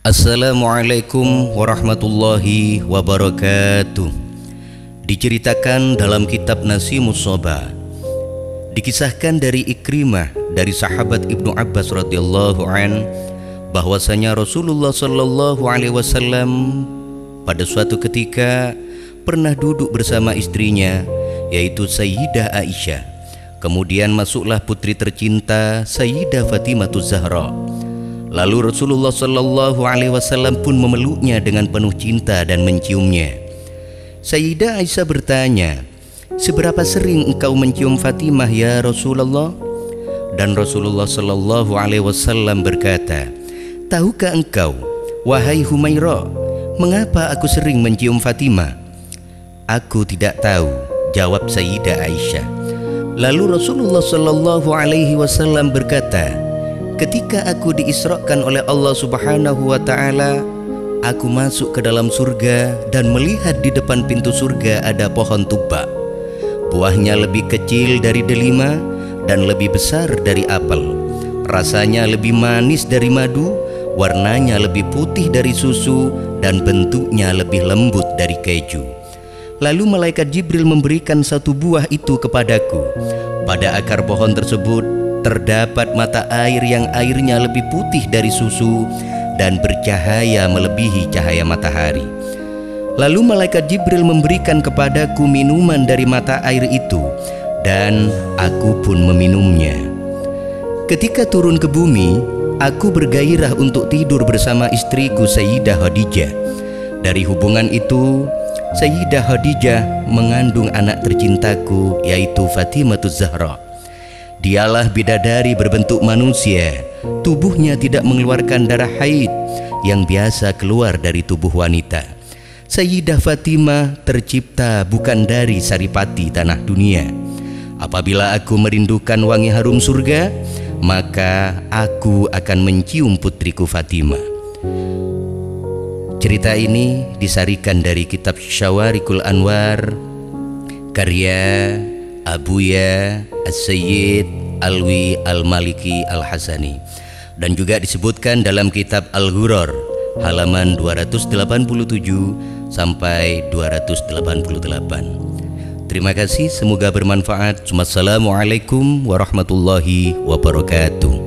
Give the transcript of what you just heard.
Assalamualaikum warahmatullahi wabarakatuh Diceritakan dalam kitab Nasimus Soba Dikisahkan dari Ikrimah dari sahabat Ibnu Abbas radhiyallahu an bahwasanya Rasulullah sallallahu alaihi wasallam pada suatu ketika pernah duduk bersama istrinya yaitu Sayyidah Aisyah. Kemudian masuklah putri tercinta Sayyidah Fatimah Zahra. Lalu Rasulullah Shallallahu Alaihi Wasallam pun memeluknya dengan penuh cinta dan menciumnya. Sayyidah Aisyah bertanya, seberapa sering engkau mencium Fatimah ya Rasulullah? Dan Rasulullah Shallallahu Alaihi Wasallam berkata, tahukah engkau, wahai Humaira, mengapa aku sering mencium Fatimah? Aku tidak tahu, jawab Sayyidah Aisyah. Lalu Rasulullah Shallallahu Alaihi Wasallam berkata, Ketika aku diisrakan oleh Allah Subhanahu wa taala, aku masuk ke dalam surga dan melihat di depan pintu surga ada pohon tuba. Buahnya lebih kecil dari delima dan lebih besar dari apel. Rasanya lebih manis dari madu, warnanya lebih putih dari susu dan bentuknya lebih lembut dari keju. Lalu malaikat Jibril memberikan satu buah itu kepadaku. Pada akar pohon tersebut terdapat mata air yang airnya lebih putih dari susu dan bercahaya melebihi cahaya matahari. Lalu malaikat Jibril memberikan kepadaku minuman dari mata air itu dan aku pun meminumnya. Ketika turun ke bumi, aku bergairah untuk tidur bersama istriku Sayyidah Khadijah. Dari hubungan itu, Sayyidah Khadijah mengandung anak tercintaku yaitu Fatimah Zahra. Dialah bidadari berbentuk manusia. Tubuhnya tidak mengeluarkan darah haid Yang biasa keluar dari tubuh wanita. Sayyidah Fatimah tercipta bukan dari saripati tanah dunia. Apabila aku merindukan wangi harum surga Maka aku akan mencium putriku Fatimah. Cerita ini disarikan dari kitab Syawarikul Anwar Karya Abuya As-Sayyid Alwi Al-Maliki Al-Hasani dan juga disebutkan dalam kitab Al-Ghuror halaman 287 sampai 288. Terima kasih, semoga bermanfaat. Wassalamualaikum warahmatullahi wabarakatuh.